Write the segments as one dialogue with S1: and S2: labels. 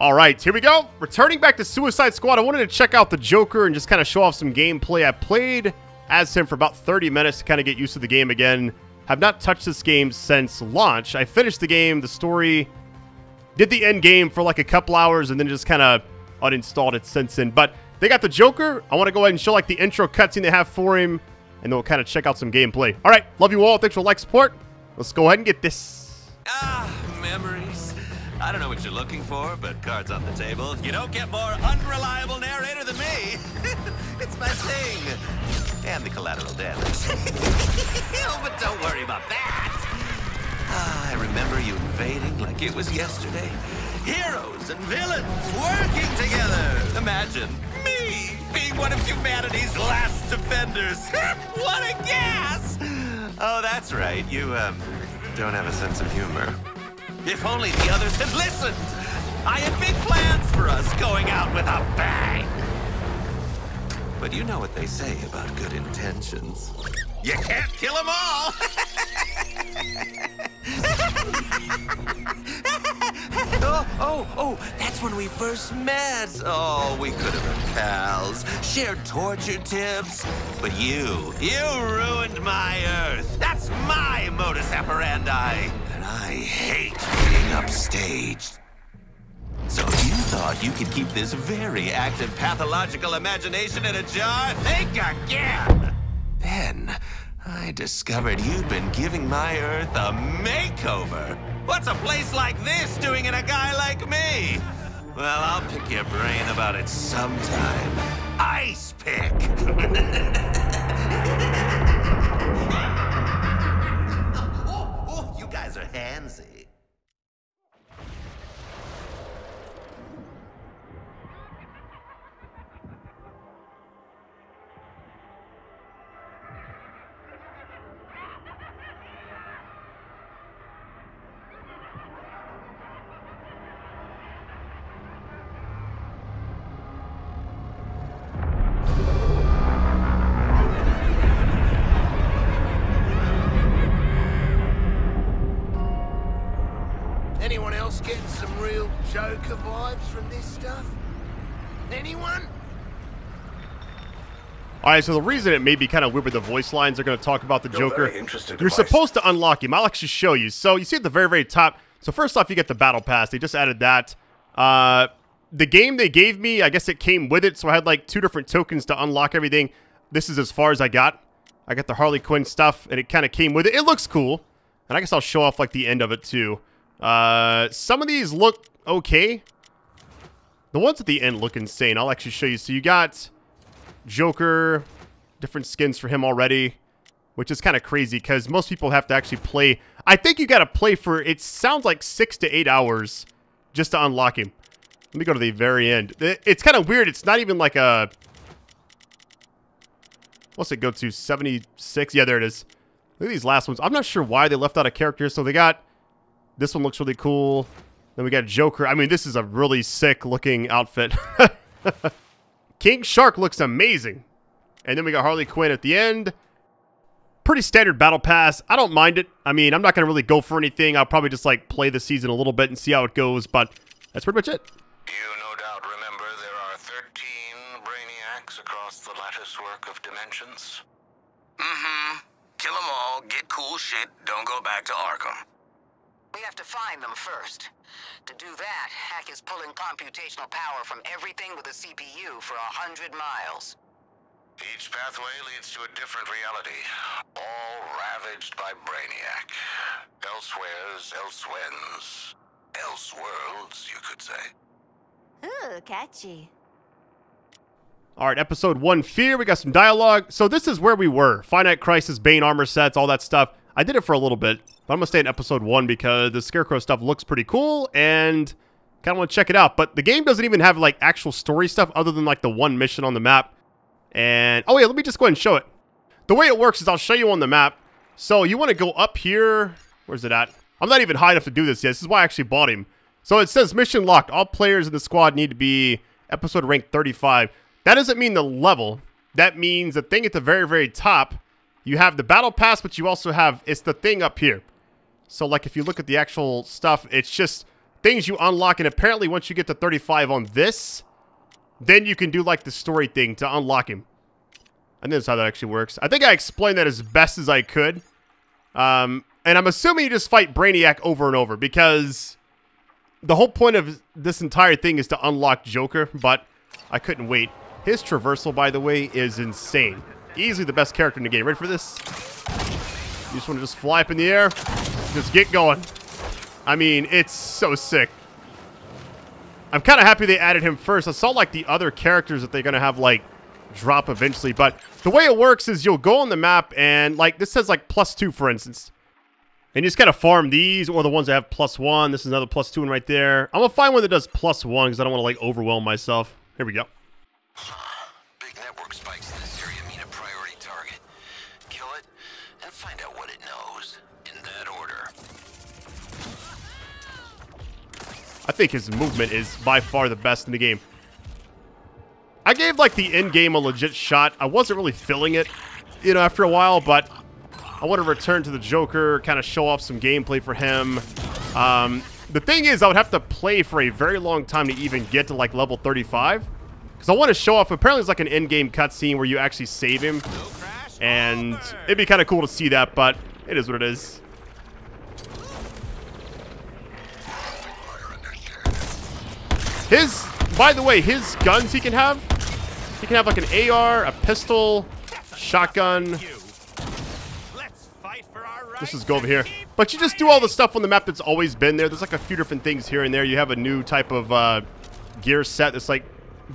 S1: All right, here we go. Returning back to Suicide Squad, I wanted to check out the Joker and just kind of show off some gameplay. I played as him for about 30 minutes to kind of get used to the game again. Have not touched this game since launch. I finished the game, the story, did the end game for like a couple hours, and then just kind of uninstalled it since then. But they got the Joker. I want to go ahead and show like the intro cutscene they have for him, and then we'll kind of check out some gameplay. All right, love you all. Thanks for like support. Let's go ahead and get this.
S2: Ah, memories. I don't know what you're looking for, but cards on the table. You don't get more unreliable narrator than me. it's my thing. And the collateral damage. oh, but don't worry about that. Ah, I remember you invading like it was yesterday. Heroes and villains working together. Imagine me being one of humanity's last defenders. what a gas! Oh, that's right. You, um, don't have a sense of humor. If only the others had listened! I had big plans for us going out with a bang! But you know what they say about good intentions. You can't kill them all! oh, oh, oh, that's when we first met. Oh, we could have been pals, shared torture tips. But you, you ruined my Earth. That's my modus operandi. I hate being upstaged. So you thought you could keep this very active pathological imagination in a jar? Think again! Then, I discovered you'd been giving my Earth a makeover. What's a place like this doing in a guy like me? Well, I'll pick your brain about it sometime. Ice pick!
S3: Anyone?
S1: All right, so the reason it may be kind of weird with the voice lines, they're going to talk about the
S4: You're
S1: Joker.
S4: very interested
S1: You're supposed to unlock him. I'll actually show you. So you see at the very, very top. So first off, you get the battle pass. They just added that. Uh, the game they gave me, I guess it came with it. So I had like two different tokens to unlock everything. This is as far as I got. I got the Harley Quinn stuff, and it kind of came with it. It looks cool. And I guess I'll show off like the end of it too. Uh, some of these look okay. The ones at the end look insane. I'll actually show you. So you got Joker, different skins for him already, which is kind of crazy because most people have to actually play. I think you got to play for, it sounds like six to eight hours just to unlock him. Let me go to the very end. It's kind of weird. It's not even like a, what's it go to? 76? Yeah, there it is. Look at these last ones. I'm not sure why they left out a character. So they got, this one looks really cool. Then we got Joker. I mean, this is a really sick looking outfit. King Shark looks amazing. And then we got Harley Quinn at the end. Pretty standard battle pass. I don't mind it. I mean, I'm not going to really go for anything. I'll probably just like play the season a little bit and see how it goes, but that's pretty much it.
S4: You no doubt remember there are 13 Brainiacs across the lattice work of dimensions.
S5: Mm-hmm. Kill them all, get cool shit, don't go back to Arkham.
S6: We have to find them first. To do that, Hack is pulling computational power from everything with a CPU for a hundred miles.
S4: Each pathway leads to a different reality, all ravaged by Brainiac. Elsewheres, elsewhens, elseworlds, you could say.
S7: Ooh, catchy.
S1: All right, episode one, Fear. We got some dialogue. So this is where we were. Finite Crisis, Bane armor sets, all that stuff. I did it for a little bit, but I'm going to stay in episode one because the Scarecrow stuff looks pretty cool and kind of want to check it out. But the game doesn't even have like actual story stuff other than like the one mission on the map. And, oh yeah, let me just go ahead and show it. The way it works is I'll show you on the map. So you want to go up here. Where's it at? I'm not even high enough to do this yet. This is why I actually bought him. So it says mission locked. All players in the squad need to be episode rank 35. That doesn't mean the level. That means the thing at the very, very top. You have the battle pass, but you also have, it's the thing up here. So like if you look at the actual stuff, it's just things you unlock, and apparently once you get to 35 on this, then you can do like the story thing to unlock him. And that's how that actually works. I think I explained that as best as I could. Um, and I'm assuming you just fight Brainiac over and over because the whole point of this entire thing is to unlock Joker, but I couldn't wait. His traversal, by the way, is insane. Easily the best character in the game. Ready for this? You just want to just fly up in the air, just get going. I mean, it's so sick. I'm kind of happy they added him first. I saw like the other characters that they're going to have like drop eventually, but the way it works is you'll go on the map and like this says like plus two, for instance. And you just gotta farm these or the ones that have plus one. This is another plus two one right there. I'm gonna find one that does plus one because I don't want to like overwhelm myself. Here we go.
S4: Big network spikes
S1: I think his movement is by far the best in the game. I gave like the end game a legit shot. I wasn't really feeling it, you know, after a while, but I want to return to the Joker, kind of show off some gameplay for him. Um, the thing is, I would have to play for a very long time to even get to like level 35. Because I want to show off, apparently it's like an end-game cutscene where you actually save him. And it'd be kind of cool to see that, but it is what it is. His, by the way, his guns he can have, he can have like an AR, a pistol, shotgun. Let's just go over here. But you just do all the stuff on the map that's always been there. There's like a few different things here and there. You have a new type of uh, gear set that's like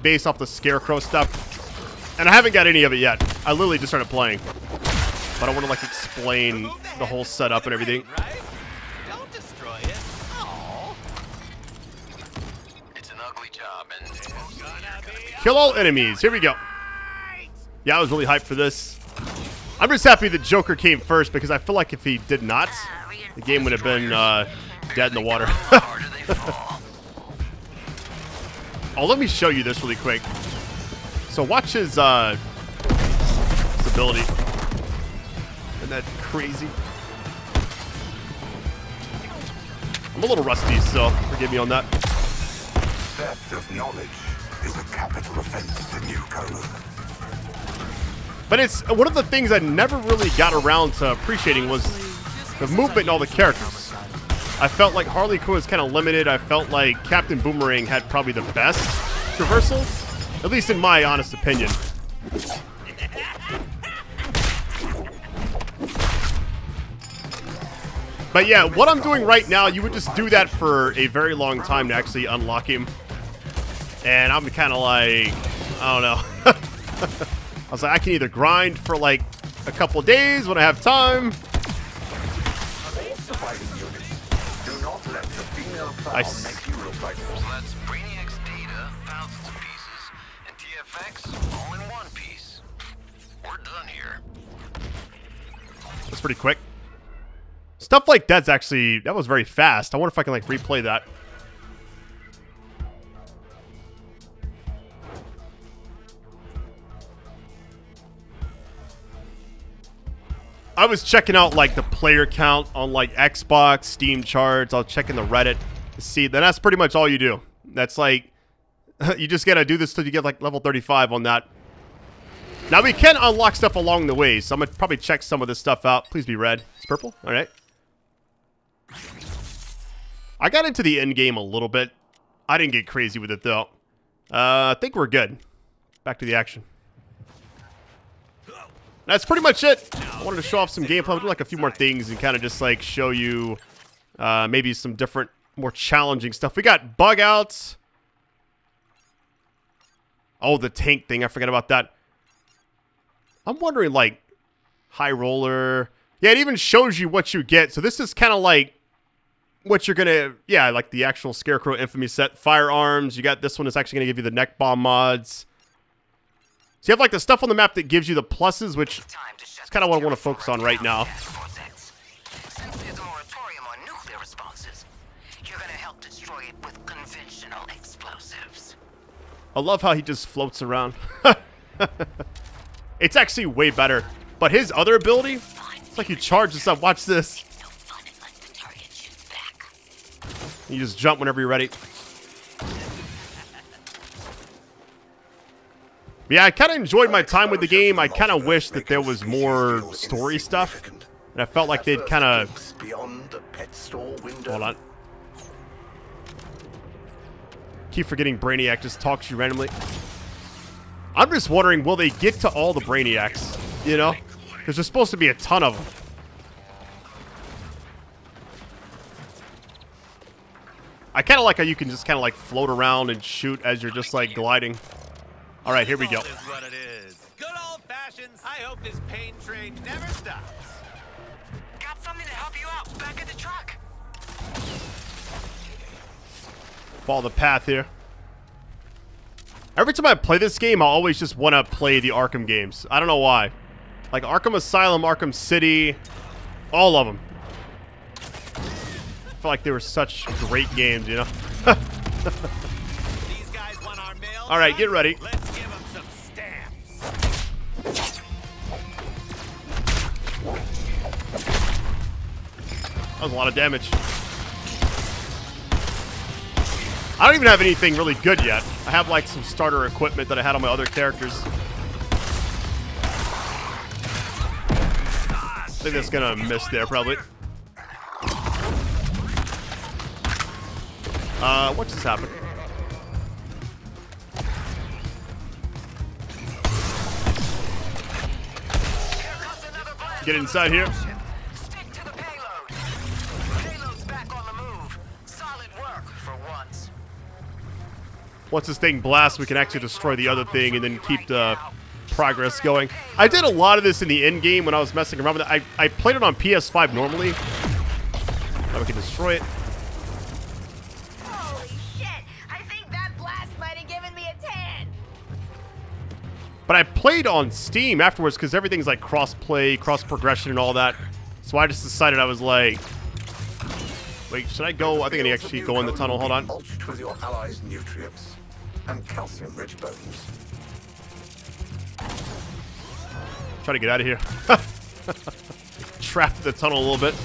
S1: based off the Scarecrow stuff. And I haven't got any of it yet. I literally just started playing. But I want to like explain the whole setup and everything. Kill all enemies. Here we go. Yeah, I was really hyped for this. I'm just happy that Joker came first because I feel like if he did not, the game would have been uh, dead in the water. oh, let me show you this really quick. So watch his, uh, his ability. Isn't that crazy? I'm a little rusty, so forgive me on that.
S8: Theft of knowledge is a capital offense new code.
S1: But it's uh, one of the things I never really got around to appreciating was the movement and all the characters. I felt like Harley Quinn was kind of limited. I felt like Captain Boomerang had probably the best traversal, at least in my honest opinion. But yeah, what I'm doing right now, you would just do that for a very long time to actually unlock him. And I'm kind of like, I don't know. I was like, I can either grind for like a couple days when I have time.
S8: Fighting units, do not let the female fowl
S1: Nice.
S8: make you look like
S4: So that's Brainiac's data, thousands of pieces, and TFX all in one piece. We're done here.
S1: That's pretty quick. Stuff like that's actually, that was very fast. I wonder if I can like replay that. I was checking out like the player count on like Xbox, Steam charts. I was checking the Reddit to see. Then that's pretty much all you do. That's like, you just gotta do this till you get like level 35 on that. Now we can unlock stuff along the way, so I'm gonna probably check some of this stuff out. Please be red. It's purple. All right. I got into the end game a little bit. I didn't get crazy with it though. Uh, I think we're good. Back to the action. That's pretty much it. I wanted to show off some gameplay. Do like a few more things and kind of just like show you uh, maybe some different, more challenging stuff. We got bug outs. Oh, the tank thing. I forgot about that. I'm wondering, like, high roller. Yeah, it even shows you what you get. So this is kind of like what you're gonna, yeah, like the actual Scarecrow Infamy set. Firearms. You got this one that's actually gonna give you the neck bomb mods. So you have like the stuff on the map that gives you the pluses, which Kind of what I want to focus on right now. I love how he just floats around. it's actually way better. But his other ability, it's like you charge this up. Watch this. You just jump whenever you're ready. Yeah, I kind of enjoyed my time with the game. I kind of wish that there was more story stuff. And I felt like they'd kind of...
S8: Beyond the pet store window.
S1: Hold on. Keep forgetting Brainiac just talks to you randomly. I'm just wondering, will they get to all the Brainiacs? You know? Because there's supposed to be a ton of them. I kind of like how you can just kind of like float around and shoot as you're just like gliding. All right, here we go.
S2: Is what it is. Good old fashions. I hope this pain train never stops.
S6: Got something to help you out. Back at the truck.
S1: Follow the path here. Every time I play this game, I always just want to play the Arkham games. I don't know why. Like Arkham Asylum, Arkham City, all of them. I feel like they were such great games, you know?
S2: These guys want our mail.
S1: All right, get ready.
S2: Let's
S1: That was a lot of damage. I don't even have anything really good yet. I have like some starter equipment that I had on my other characters. I think that's gonna miss there probably. Uh, what just happened? Get inside here.
S6: Once
S1: this thing blasts, we can actually destroy the other thing and then keep the progress going. I did a lot of this in the end game when I was messing around with it. I, I played it on PS5 normally. Now we can destroy it.
S7: Holy shit! I think that blast might have given me a 10.
S1: But I played on Steam afterwards because everything's like cross-play, cross-progression and all that. So I just decided I was like... Wait, should I go? I think I need to actually go in the tunnel. Hold on.
S8: Mulched with your allies' nutrients and calcium-rich bones.
S1: Try to get out of here. Trapped in the tunnel a little bit.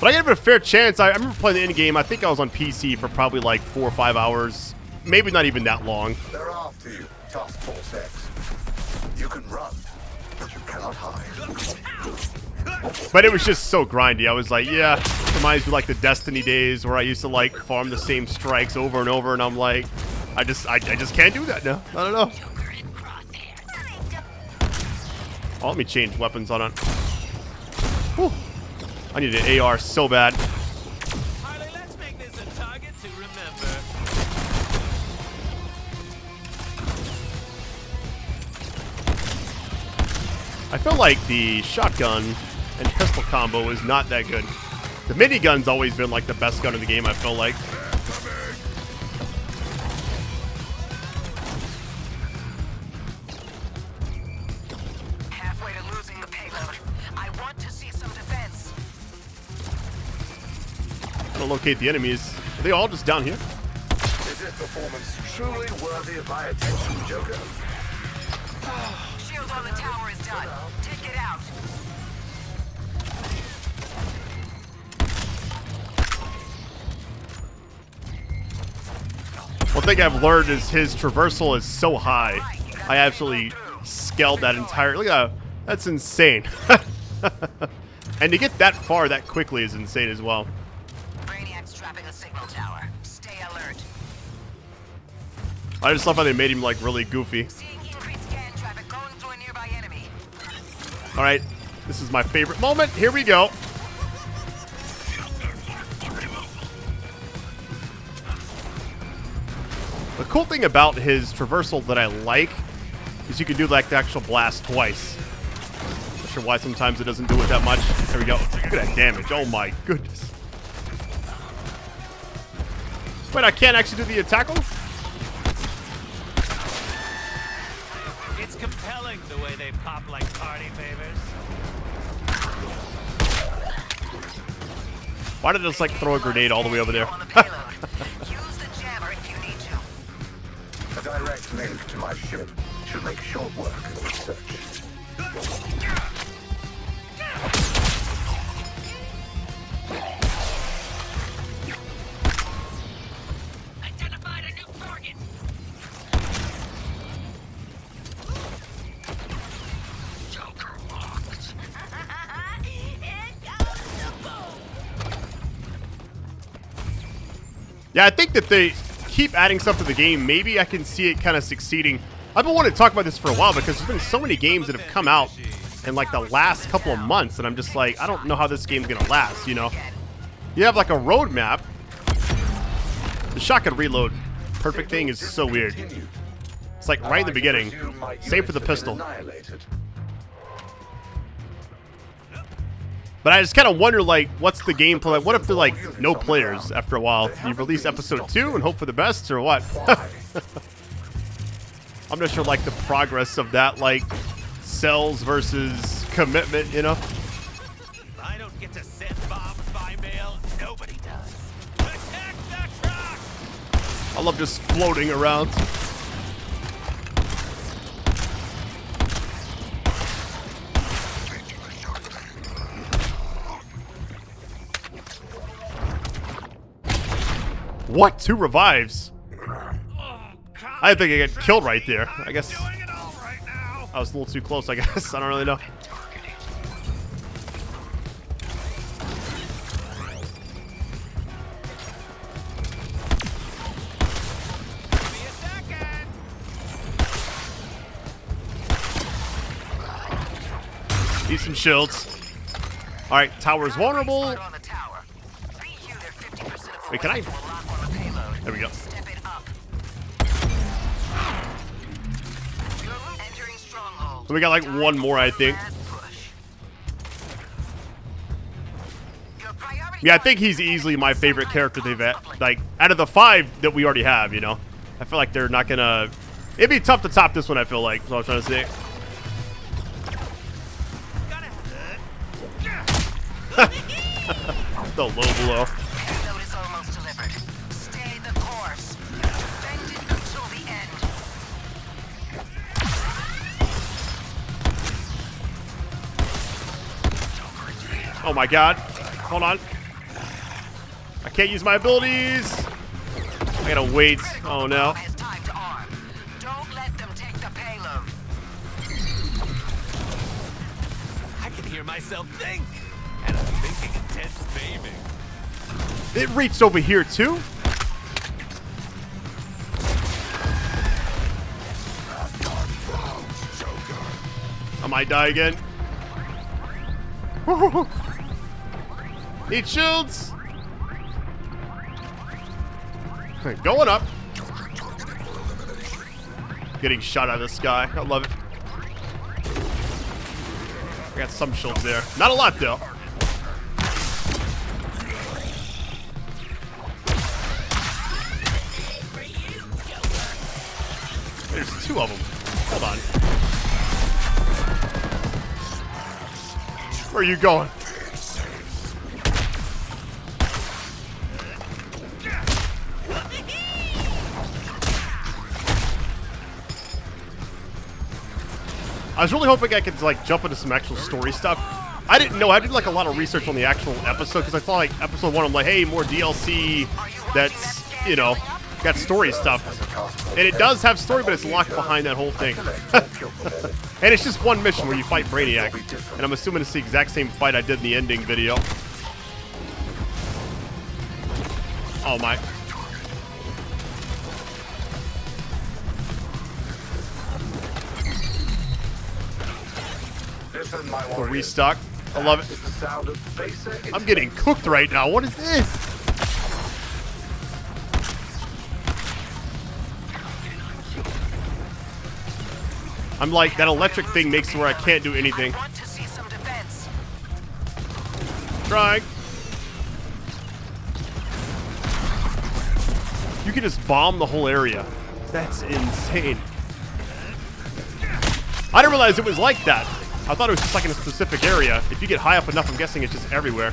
S1: But I gave it a fair chance. I, I remember playing the end game. I think I was on PC for probably like four or five hours. Maybe not even that long.
S8: They're after you, Task Force X. You can run, but you cannot hide.
S1: But it was just so grindy. I was like, yeah, reminds me like the Destiny days where I used to like farm the same strikes over and over, and I'm like, I just, I, I just can't do that now. I don't know. Oh, let me change weapons on it. Whew. I need an AR so bad.
S2: Harley, let's make this a target to remember.
S1: I feel like the shotgun and pistol combo is not that good. The minigun's always been like the best gun in the game, I feel like.
S6: Halfway to losing the payload. I want to see some defense.
S1: I'm gonna locate the enemies. Are they all just down here?
S8: Is this performance truly worthy of my attention, Joker?
S6: Shield on the tower is done.
S1: Thing I've learned is his traversal is so high. I absolutely scaled that entire. Look at that. That's insane. and to get that far that quickly is insane as well.
S6: Brainiac's trapping a signal tower. Stay alert.
S1: I just love how they made him like really goofy.
S6: Seeing increased scan traffic going through a nearby enemy.
S1: All right, this is my favorite moment. Here we go. The cool thing about his traversal that I like is you can do like the actual blast twice. Not sure why sometimes it doesn't do it that much. There we go. Look at that damage. Oh my goodness. Wait, I can't actually do the tackle?
S2: It's compelling the way they pop like party favors.
S1: Why did I just like throw a grenade all the way over there?
S8: my ship should make short work of the search.
S1: Yeah, I think that they keep adding stuff to the game. Maybe I can see it kind of succeeding. I've been wanting to talk about this for a while because there's been so many games that have come out in like the last couple of months, and I'm just like, I don't know how this game's gonna last. You know, you have like a roadmap. The shotgun reload, perfect thing is so weird. It's like right in the beginning. Same for the pistol. But I just kind of wonder, like, what's the gameplay? What if they're like no players after a while? You release episode two and hope for the best, or what? I'm not sure, like, the progress of that, like, cells versus commitment, you know?
S2: I don't get to send bombs by mail. Nobody does. Attack the truck!
S1: I love just floating around. What? Two revives? Oh, I think I get killed right there. I guess
S2: Doing it all right now.
S1: I was a little too close, I guess. I don't really know.
S2: Give me a second.
S1: Need some shields. Alright, tower's vulnerable.
S6: Spot on the tower. Be you there 50% of the
S1: Wait, can I- There we go.
S6: Step it up. Entering stronghold.
S1: So we got like one more, I think.
S6: Last push. Your priority
S1: Yeah, I think he's easily my favorite character they've had. Like, out of the five that we already have, you know? I feel like they're not gonna... It'd be tough to top this one, I feel like. That's what I was trying to say. the low blow. Oh my god. Hold on. I can't use my abilities. I gotta wait. Oh no.
S6: Has time to arm. Don't let them take the payload.
S2: I can hear myself think. And I'm thinking intense baby.
S1: It reached over here too? I might die again. Need shields. Going up. Getting shot out of the sky. I love it. I got some shields there. Not a lot though. There's two of them. Hold on. Where are you going? I was really hoping I could like jump into some actual story stuff. I didn't know. I did like a lot of research on the actual episode because I thought like episode one, I'm like, hey, more DLC that's you know got story stuff, and it does have story, but it's locked behind that whole thing. and it's just one mission where you fight Brainiac, and I'm assuming it's the exact same fight I did in the ending video. Oh my. The restock. I love it.
S8: is the sound of basic
S1: I'm getting cooked right now. What is this? I'm like, that electric thing makes it where I can't do anything.
S6: I want to see some defense.
S1: Trying. You can just bomb the whole area. That's insane. I didn't realize it was like that. I thought it was just like in a specific area. If you get high up enough, I'm guessing it's just everywhere.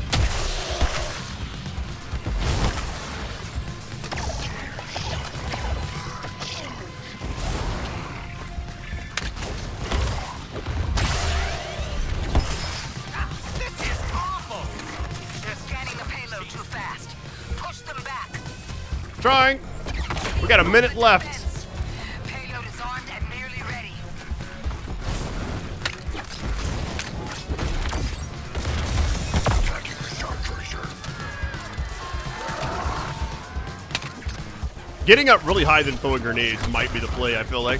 S6: This is awful. They're scanning the payload too fast. Push them back.
S1: Trying. We got a minute left. Getting up really high then throwing grenades might be the play, I feel like.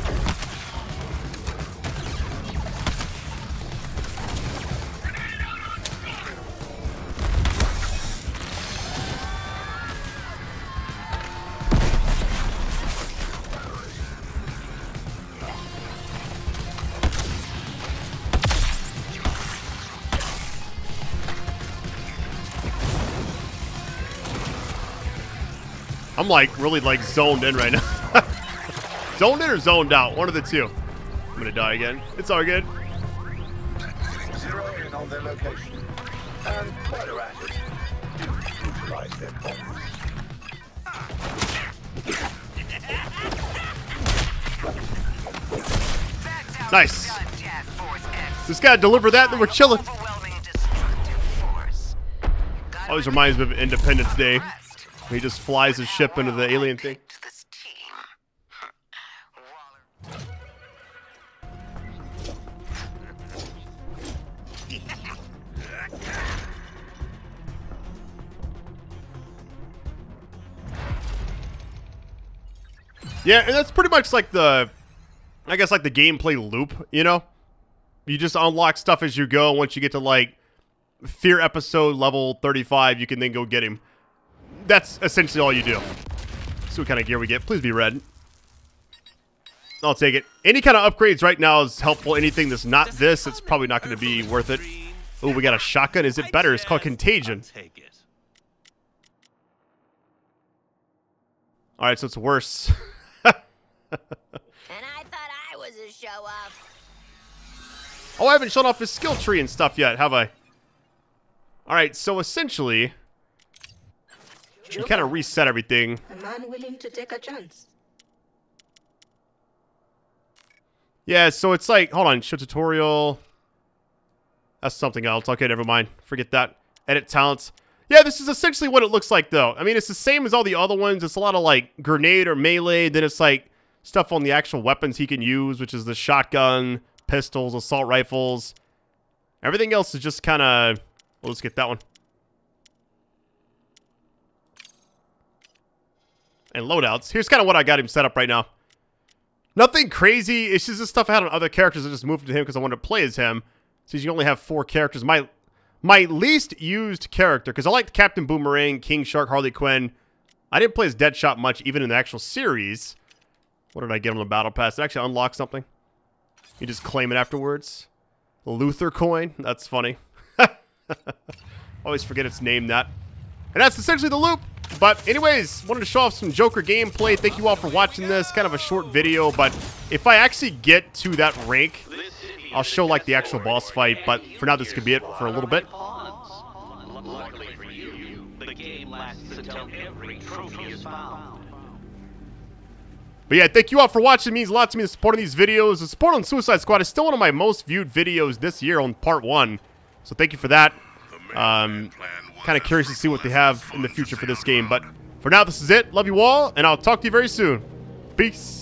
S1: I'm like really like zoned in right now. zoned in or zoned out? One of the two. I'm gonna die again. It's all good.
S8: Zero in on their location. And while at it, neutralize their bombs.
S1: Nice. Just gotta deliver that, then we're chilling. Always reminds me of Independence Day. He just flies his ship into the alien thing. Yeah, and that's pretty much like the, I guess like the gameplay loop. You know, you just unlock stuff as you go. Once you get to like Fear episode level 35, you can then go get him. That's essentially all you do. See what kind of gear we get. Please be red. I'll take it. Any kind of upgrades right now is helpful. Anything that's not this, it's probably not going to be worth it. Oh, we got a shotgun. Is it better? It's called Contagion.
S2: Take it.
S1: All right, so it's worse.
S7: And I thought I was a show off.
S1: Oh, I haven't shown off his skill tree and stuff yet, have I? All right, so essentially, you kind of reset everything.
S9: A man willing to take a chance.
S1: Yeah, so it's like, hold on, show tutorial. That's something else. Okay, never mind. Forget that. Edit talents. Yeah, this is essentially what it looks like, though. I mean, it's the same as all the other ones. It's a lot of, like, grenade or melee. Then it's, like, stuff on the actual weapons he can use, which is the shotgun, pistols, assault rifles. Everything else is just kind of... Well, let's get that one. And loadouts. Here's kind of what I got him set up right now. Nothing crazy. It's just the stuff I had on other characters. I just moved to him because I wanted to play as him. Since you only have four characters. My my least used character, because I liked Captain Boomerang, King Shark, Harley Quinn. I didn't play as Deadshot much, even in the actual series. What did I get on the Battle Pass? Did I actually unlock something? You just claim it afterwards. Luthor coin? That's funny. Always forget its name that. And that's essentially the loop. But anyways, wanted to show off some Joker gameplay. Thank you all for watching this. Kind of a short video, but if I actually get to that rank, I'll show like the actual boss fight. But for now, this could be it for a little bit.
S10: The.
S1: But yeah, thank you all for watching. It means a lot to me to on these videos. The support on Suicide Squad is still one of my most viewed videos this year on part one. So thank you for that. Um, kind of curious to see what they have in the future for this game. But for now, this is it. Love you all, and I'll talk to you very soon. Peace.